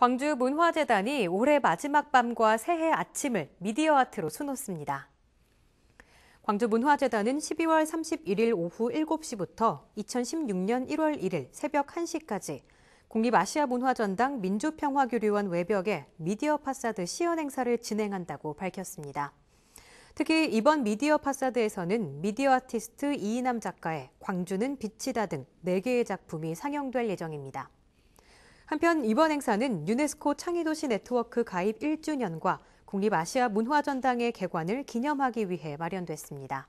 광주 문화재단이 올해 마지막 밤과 새해 아침을 미디어 아트로 수놓습니다. 광주 문화재단은 12월 31일 오후 7시부터 2016년 1월 1일 새벽 1시까지 국립아시아 문화전당 민주평화교류원 외벽에 미디어 파사드 시연 행사를 진행한다고 밝혔습니다. 특히 이번 미디어 파사드에서는 미디어 아티스트 이인남 작가의 광주는 빛이다 등 4개의 작품이 상영될 예정입니다. 한편 이번 행사는 유네스코 창의도시 네트워크 가입 1주년과 국립아시아 문화전당의 개관을 기념하기 위해 마련됐습니다.